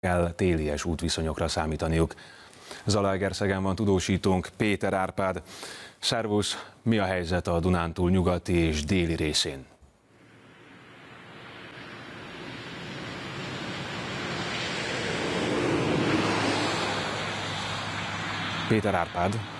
kell télies útviszonyokra számítaniuk. Zalaegerszegen van tudósítónk Péter Árpád. Szervusz, mi a helyzet a Dunántúl nyugati és déli részén? Péter Árpád.